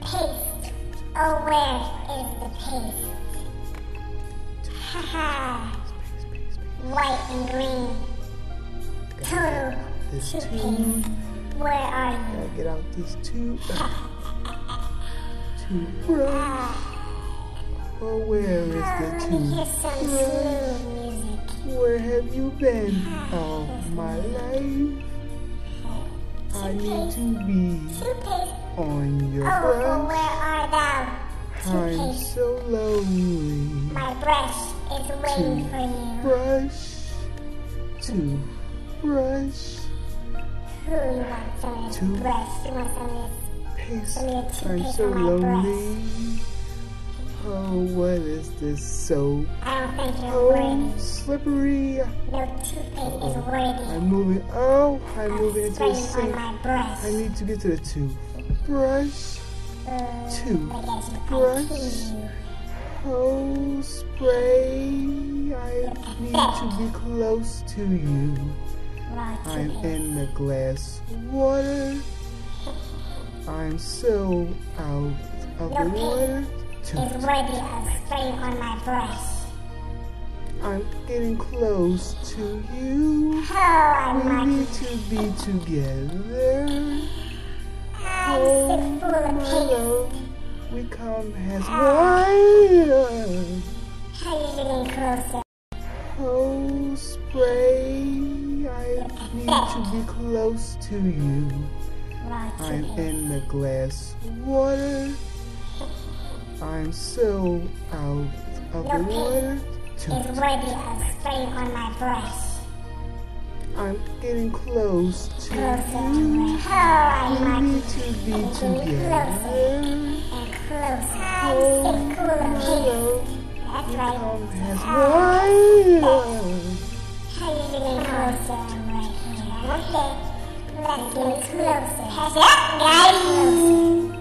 paste. Oh, where is the paste? Ha ha. White and green. Total this toothpaste. Where are? Gotta get out this Two. Oh, where is the? Where have you been all my life? Need to be on your Oh, where are thou? I'm so lonely. My brush is waiting for you. Brush. Toothbrush. Who you want some of this Tooth- brush? You want some of this? Paste. Give me a I'm so on my brush. Oh, what is this soap? I don't think you're Oh, slippery. No toothpaste is worthy. I'm moving. Oh, I'm moving into the sink. on my brush. I need to get to the toothbrush. Uh, Toothbrush. I guess I tease. Oh, spray. I need to be close to you. I'm in the glass water. I'm so out of the water. Is worthy of spraying on my brush. I'm getting close to you. Oh, I'm We need to be together. I'm Oh, full of oh, my love, we come as ah. one. How you getting closer? Oh, spray. I need to be close to you. I'm in the glass water. I'm so out of the water. Is To- worthy of spraying on my brush. I'm getting close to Closer you. it. Oh, We need to be together. and closer. Sick full of my paste. love, That's right. Oh, one. How you getting closer? Right here. Okay. Let's get closer. Heads up, guys.